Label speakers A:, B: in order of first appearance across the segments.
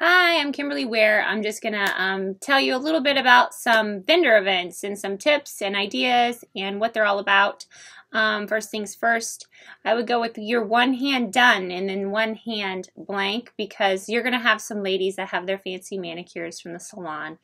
A: Hi, I'm Kimberly Ware. I'm just going to um, tell you a little bit about some vendor events and some tips and ideas and what they're all about. Um, first things first, I would go with your one hand done and then one hand blank because you're going to have some ladies that have their fancy manicures from the salon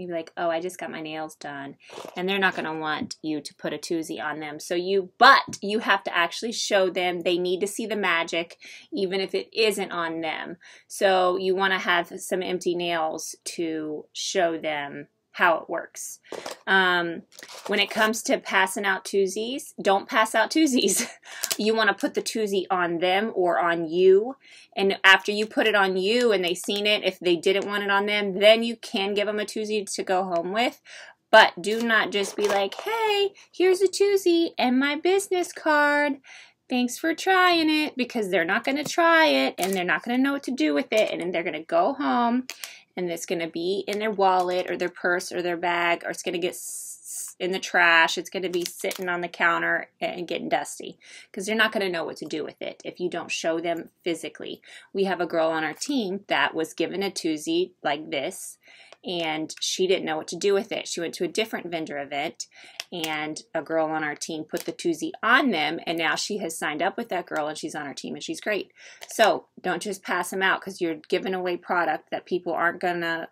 A: You'd be like, oh, I just got my nails done. And they're not going to want you to put a Twosie on them. So you, but you have to actually show them. They need to see the magic, even if it isn't on them. So you want to have some empty nails to show them how it works. Um, when it comes to passing out Twosies, don't pass out Twosies. you want to put the Twosie on them or on you. And after you put it on you and they seen it, if they didn't want it on them, then you can give them a Twosie to go home with. But do not just be like, hey, here's a Twosie and my business card. Thanks for trying it because they're not going to try it and they're not going to know what to do with it. And then they're going to go home and it's going to be in their wallet or their purse or their bag or it's going to get in the trash. It's going to be sitting on the counter and getting dusty because they're not going to know what to do with it if you don't show them physically. We have a girl on our team that was given a Twosie like this and she didn't know what to do with it. She went to a different vendor event and a girl on our team put the Twosie on them and now she has signed up with that girl and she's on our team and she's great. So don't just pass them out because you're giving away product that people aren't going to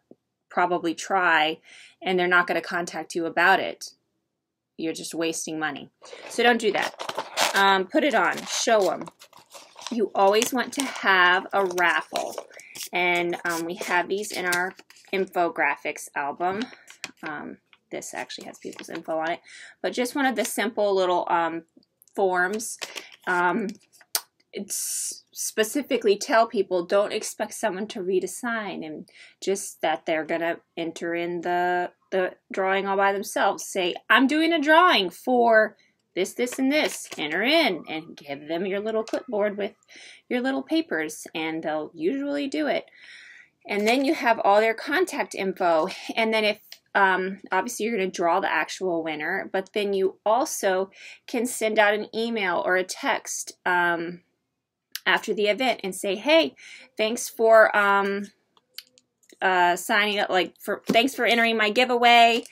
A: probably try and they're not going to contact you about it. You're just wasting money. So don't do that. Um, put it on. Show them. You always want to have a raffle. And um, we have these in our infographics album. Um, this actually has people's info on it. But just one of the simple little um, forms. Um, it's specifically tell people don't expect someone to read a sign and just that they're to enter in the the drawing all by themselves. Say, I'm doing a drawing for this, this, and this. Enter in and give them your little clipboard with your little papers, and they'll usually do it. And then you have all their contact info. And then if um, obviously you're going to draw the actual winner, but then you also can send out an email or a text um, after the event and say, hey, thanks for um, uh, signing up, like for thanks for entering my giveaway.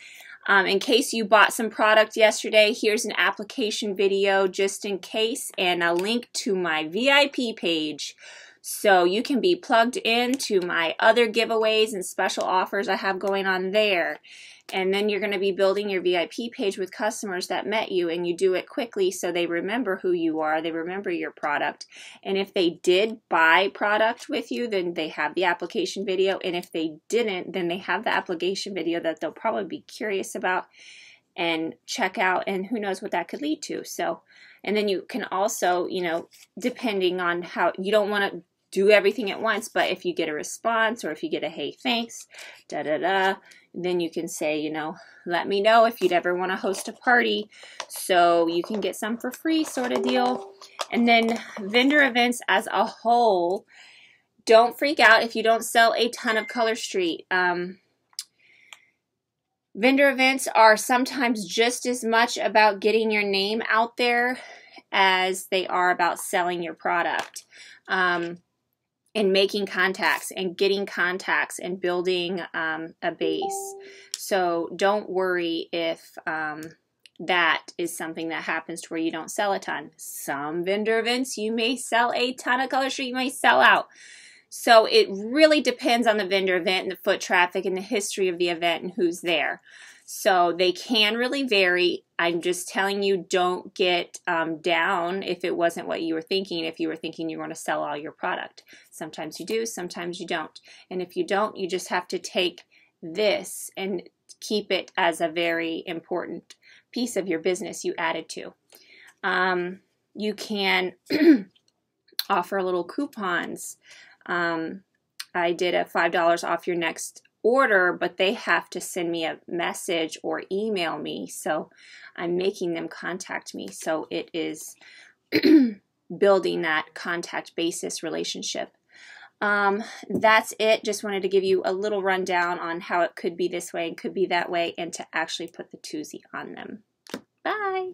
A: Um, in case you bought some product yesterday, here's an application video just in case and a link to my VIP page so you can be plugged into my other giveaways and special offers I have going on there. And then you're going to be building your VIP page with customers that met you and you do it quickly so they remember who you are, they remember your product. And if they did buy product with you, then they have the application video. And if they didn't, then they have the application video that they'll probably be curious about and check out and who knows what that could lead to. So, and then you can also, you know, depending on how you don't want to do everything at once, but if you get a response or if you get a hey, thanks, da da da, then you can say, you know, let me know if you'd ever want to host a party so you can get some for free, sort of deal. And then vendor events as a whole, don't freak out if you don't sell a ton of Color Street. Um, vendor events are sometimes just as much about getting your name out there as they are about selling your product. Um, and making contacts and getting contacts and building um, a base. So don't worry if um, that is something that happens to where you don't sell a ton. Some vendor events you may sell a ton of color you may sell out. So it really depends on the vendor event and the foot traffic and the history of the event and who's there. So they can really vary. I'm just telling you, don't get um, down if it wasn't what you were thinking, if you were thinking you were going to sell all your product. Sometimes you do, sometimes you don't. And if you don't, you just have to take this and keep it as a very important piece of your business you added to. Um, you can offer little coupons. Um, I did a $5 off your next order, but they have to send me a message or email me. So I'm making them contact me. So it is building that contact basis relationship. Um, that's it. Just wanted to give you a little rundown on how it could be this way and could be that way and to actually put the Twosie on them. Bye.